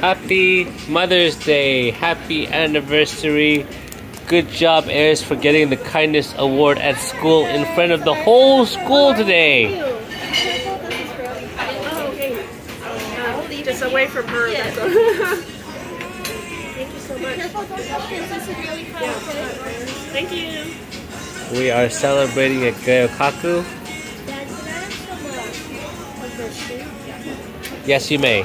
Happy Mother's Day. Happy anniversary. Good job, Aarys, for getting the kindness award at school in front of the whole school today. Just away from her. Thank you so much. Thank you. We are celebrating at too? Yes, you may.